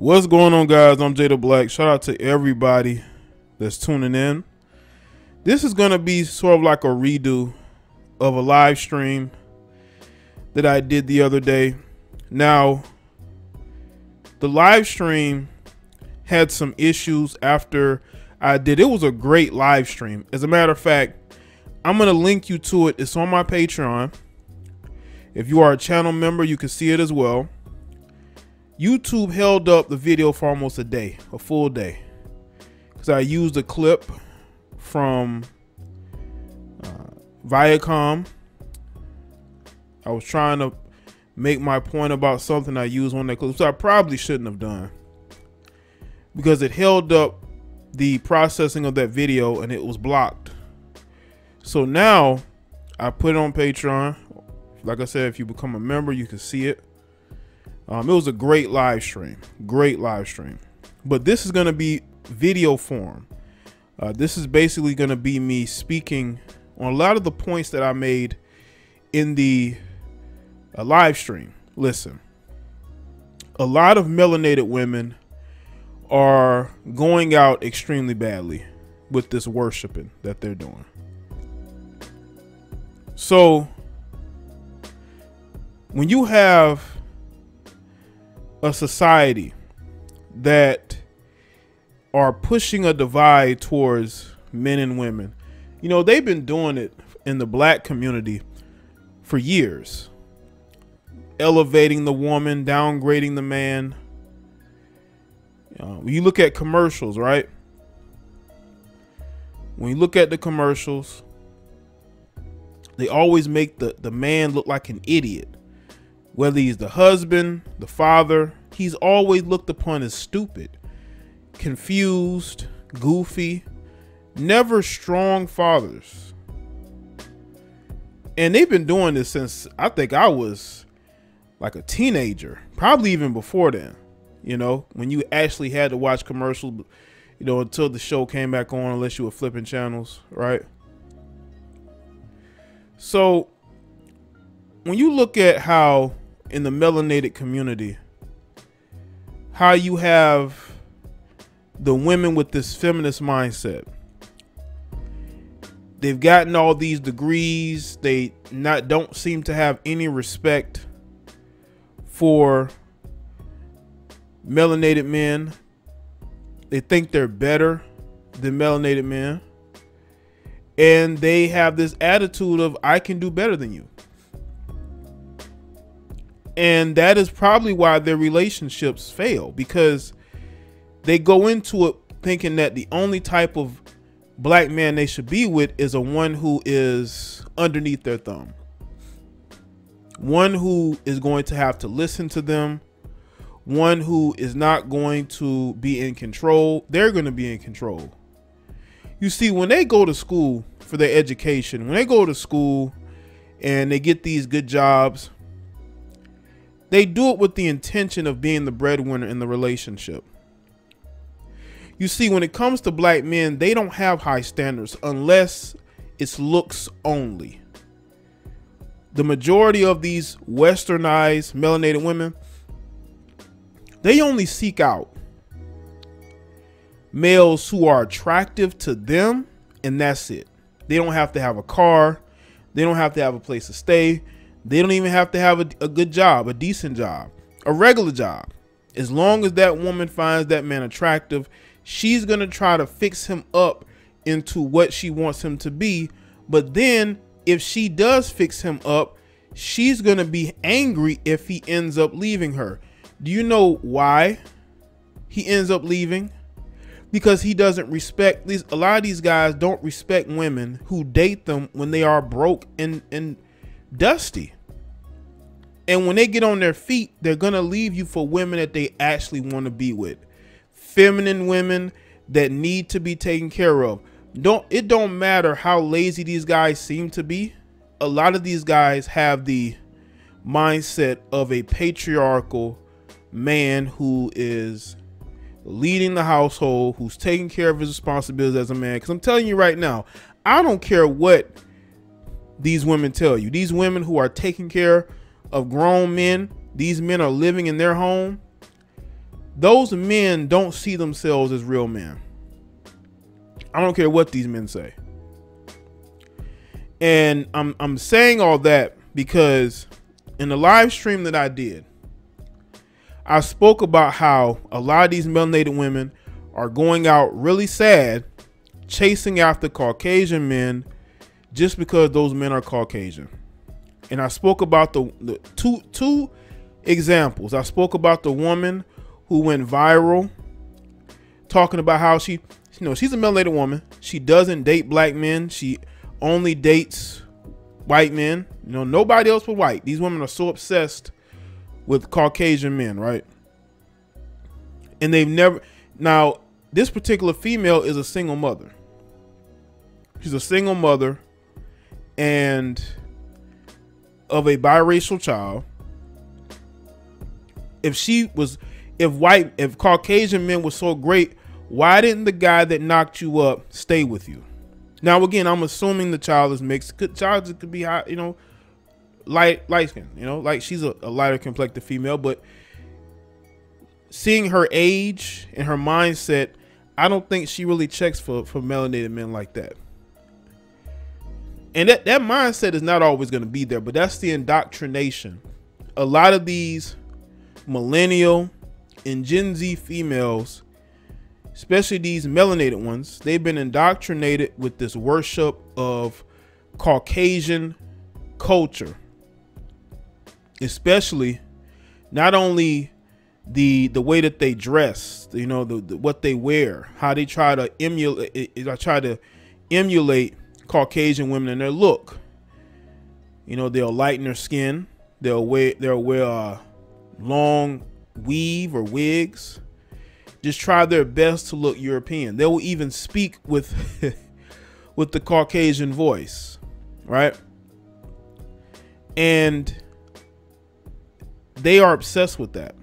What's going on, guys? I'm Jaye De Black. Shout out to everybody that's tuning in. This is going to be sort of like a redo of a live stream that I did the other day. Now, the live stream had some issues after I did. It was a great live stream. As a matter of fact, I'm going to link you to it. It's on my Patreon. If you are a channel member, you can see it as well. YouTube held up the video for almost a day, a full day. Because I used a clip from uh, Viacom. I was trying to make my point about something I used on that clip, so I probably shouldn't have done. Because it held up the processing of that video and it was blocked. So now I put it on Patreon. Like I said, if you become a member, you can see it. Um, it was a great live stream, great live stream. But this is going to be video form. Uh, this is basically going to be me speaking on a lot of the points that I made in the uh, live stream. Listen, a lot of melanated women are going out extremely badly with this worshiping that they're doing. So, when you have a society that are pushing a divide towards men and women, you know, they've been doing it in the black community for years. Elevating the woman, downgrading the man. Uh, when you look at commercials, right? When you look at the commercials, they always make the, the man look like an idiot. Whether he's the husband, the father, he's always looked upon as stupid, confused, goofy, never strong fathers. And they've been doing this since I think I was like a teenager, probably even before then. You know, when you actually had to watch commercials, you know, until the show came back on, unless you were flipping channels, right? So when you look at how in the melanated community, how you have the women with this feminist mindset. They've gotten all these degrees. They not don't seem to have any respect for melanated men. They think they're better than melanated men. And they have this attitude of I can do better than you. And that is probably why their relationships fail because they go into it thinking that the only type of black man they should be with is a one who is underneath their thumb. One who is going to have to listen to them. One who is not going to be in control. They're going to be in control. You see, when they go to school for their education, when they go to school and they get these good jobs, they do it with the intention of being the breadwinner in the relationship. You see, when it comes to black men, they don't have high standards unless it's looks only. The majority of these westernized melanated women, they only seek out males who are attractive to them, and that's it. They don't have to have a car, they don't have to have a place to stay, they don't even have to have a, a good job, a decent job, a regular job. As long as that woman finds that man attractive, she's going to try to fix him up into what she wants him to be. But then if she does fix him up, she's going to be angry if he ends up leaving her. Do you know why he ends up leaving? Because he doesn't respect these a lot of these guys don't respect women who date them when they are broke and and dusty. And when they get on their feet, they're going to leave you for women that they actually want to be with. Feminine women that need to be taken care of. Don't it don't matter how lazy these guys seem to be. A lot of these guys have the mindset of a patriarchal man who is leading the household, who's taking care of his responsibilities as a man. Because I'm telling you right now, I don't care what these women tell you. These women who are taking care of grown men, these men are living in their home. those men don't see themselves as real men. I don't care what these men say. And I'm I'm saying all that because in the live stream that I did, I spoke about how a lot of these melanated women are going out really sad, chasing after Caucasian men just because those men are Caucasian. And I spoke about the, the two two examples. I spoke about the woman who went viral talking about how she you know she's a melanated woman. She doesn't date black men. She only dates white men. You know, nobody else but white. These women are so obsessed with Caucasian men, right? And they've never now this particular female is a single mother. She's a single mother and of a biracial child. If she was if white if Caucasian men were so great, why didn't the guy that knocked you up stay with you? Now again, I'm assuming the child is mixed. Could child could be high, you know, light light skin, you know, like she's a, a lighter complected female, but seeing her age and her mindset, I don't think she really checks for for melanated men like that. And that that mindset is not always going to be there, but that's the indoctrination. A lot of these millennial and Gen Z females, especially these melanated ones, they've been indoctrinated with this worship of Caucasian culture. Especially not only the the way that they dress, you know, the, the what they wear, how they try to emulate eh, eh, I try to emulate Caucasian women in their look. You know, they'll lighten their skin, they'll wear they'll wear uh, long weave or wigs. Just try their best to look European. They will even speak with with the Caucasian voice, right? And they are obsessed with that.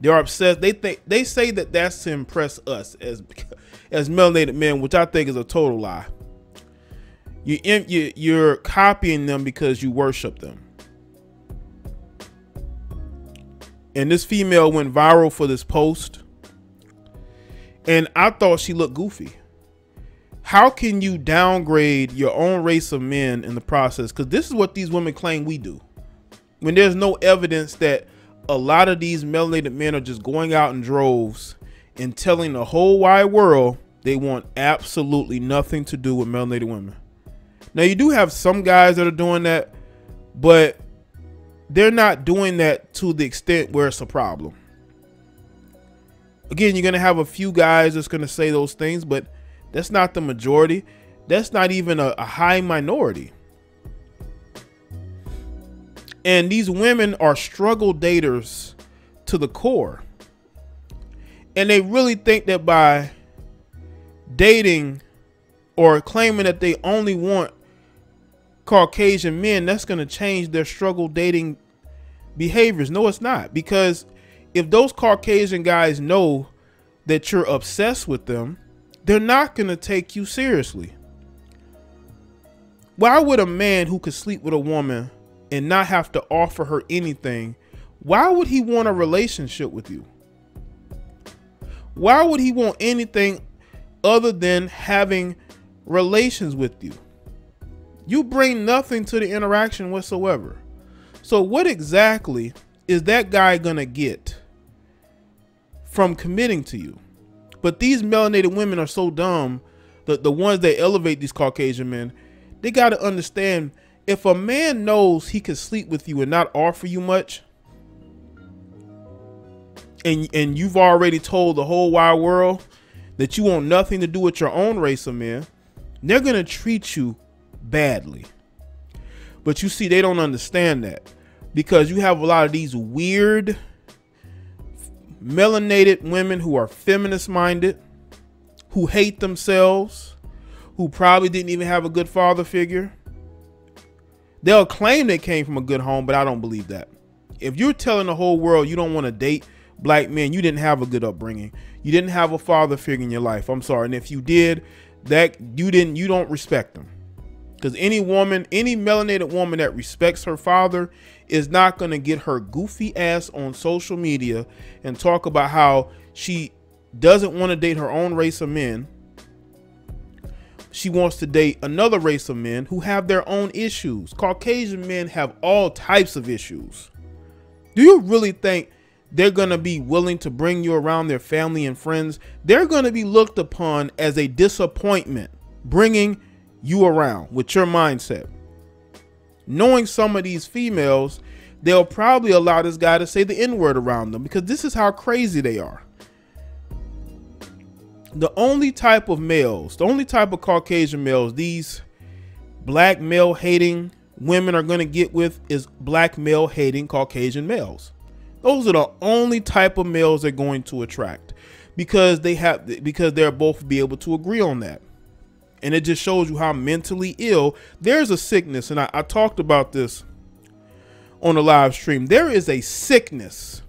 They are obsessed. They think they say that that's to impress us as as melanated men, which I think is a total lie. You you you're copying them because you worship them. And this female went viral for this post. And I thought she looked goofy. How can you downgrade your own race of men in the process? Because this is what these women claim we do. When there's no evidence that a lot of these melanated men are just going out in droves and telling the whole wide world they want absolutely nothing to do with melanated women. Now you do have some guys that are doing that, but they're not doing that to the extent where it's a problem. Again, you're going to have a few guys that's going to say those things, but that's not the majority. That's not even a, a high minority. And these women are struggle daters to the core. And they really think that by dating or claiming that they only want Caucasian men, that's going to change their struggle dating behaviors. No, it's not. Because if those Caucasian guys know that you're obsessed with them, they're not going to take you seriously. Why would a man who could sleep with a woman and not have to offer her anything, why would he want a relationship with you? Why would he want anything other than having relations with you? You bring nothing to the interaction whatsoever. So what exactly is that guy gonna get from committing to you? But these melanated women are so dumb. The the ones that elevate these Caucasian men, they gotta understand if a man knows he can sleep with you and not offer you much, and and you've already told the whole wide world that you want nothing to do with your own race of men, they're gonna treat you badly. But you see, they don't understand that because you have a lot of these weird melanated women who are feminist minded, who hate themselves, who probably didn't even have a good father figure. They'll claim they came from a good home, but I don't believe that. If you're telling the whole world you don't want to date black men, you didn't have a good upbringing. You didn't have a father figure in your life. I'm sorry. And if you did, that you didn't you don't respect them. Because any woman, any melanated woman that respects her father is not going to get her goofy ass on social media and talk about how she doesn't want to date her own race of men. She wants to date another race of men who have their own issues. Caucasian men have all types of issues. Do you really think they're going to be willing to bring you around their family and friends? They're going to be looked upon as a disappointment bringing you around with your mindset. Knowing some of these females, they'll probably allow this guy to say the N word around them because this is how crazy they are. The only type of males, the only type of Caucasian males these black male hating women are going to get with is black male hating Caucasian males. Those are the only type of males they're going to attract because they have because they're both be able to agree on that. And it just shows you how mentally ill there's a sickness. And I, I talked about this on the live stream. There is a sickness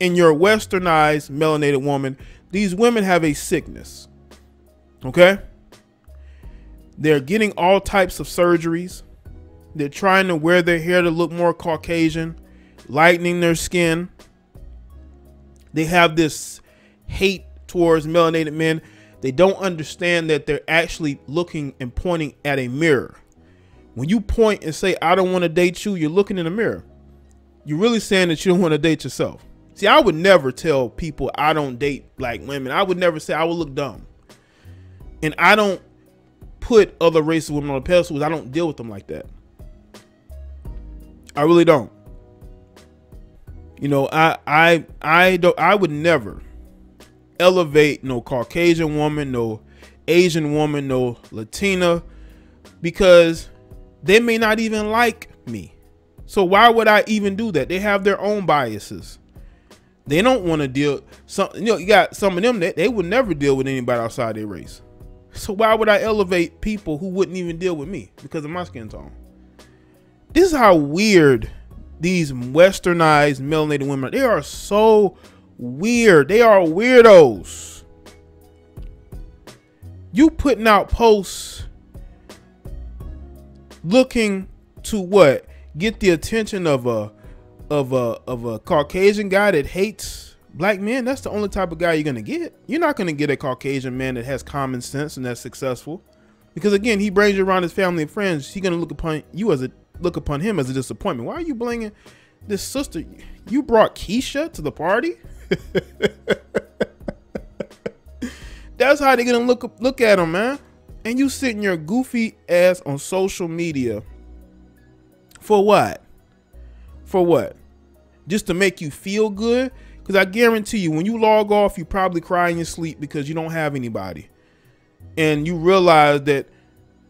in your westernized melanated woman. These women have a sickness okay? They're getting all types of surgeries. They're trying to wear their hair to look more caucasian lightening their skin they have this hate towards melanated men they don't understand that they're actually looking and pointing at a mirror. When you point and say, I don't want to date you, you're looking in a mirror. You're really saying that you don't want to date yourself. See, I would never tell people I don't date black women. I would never say I would look dumb. And I don't put other races women on a pedestal I don't deal with them like that. I really don't. You know, I I I don't I would never elevate no Caucasian woman, no Asian woman, no Latina, because they may not even like me. So why would I even do that? They have their own biases. They don't want to deal. Some you know you got some of them that they would never deal with anybody outside their race. So why would I elevate people who wouldn't even deal with me because of my skin tone? This is how weird these westernized melanated women. They are so weird. They are weirdos. You putting out posts looking to what? Get the attention of a of a of a Caucasian guy that hates black men. That's the only type of guy you're gonna get. You're not gonna get a Caucasian man that has common sense and that's successful. Because again, he brings you around his family and friends. He's gonna look upon you as a look upon him as a disappointment. Why are you blaming this sister? You brought Keisha to the party? That's how they're gonna look look at him, man. And you sitting your goofy ass on social media for what? For what? Just to make you feel good? Because I guarantee you, when you log off, you probably cry in your sleep because you don't have anybody, and you realize that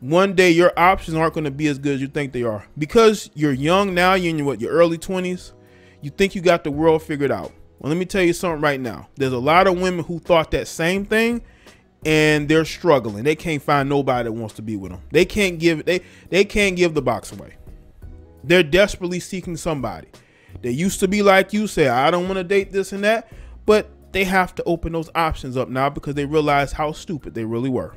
one day your options aren't going to be as good as you think they are because you're young now. You're in your, what your early twenties. You think you got the world figured out. Well, let me tell you something right now. There's a lot of women who thought that same thing and they're struggling. They can't find nobody that wants to be with them. They can't give they they can't give the box away. They're desperately seeking somebody. They used to be like you, say, I don't want to date this and that, but they have to open those options up now because they realize how stupid they really were.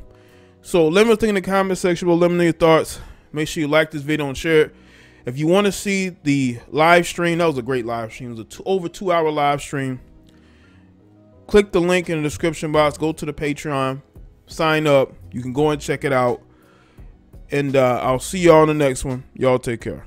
So let me know in the comment section below. Let me know your thoughts. Make sure you like this video and share it. If you want to see the live stream, that was a great live stream. It was a two, over two hour live stream. Click the link in the description box. Go to the Patreon. Sign up. You can go and check it out. And uh, I'll see y'all in the next one. Y'all take care.